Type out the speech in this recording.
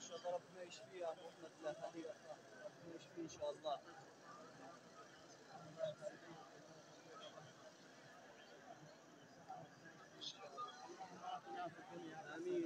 ان شاء الله ربنا يشفيها اخوتنا الله يخليها ربنا يشفيه إن شاء الله. امين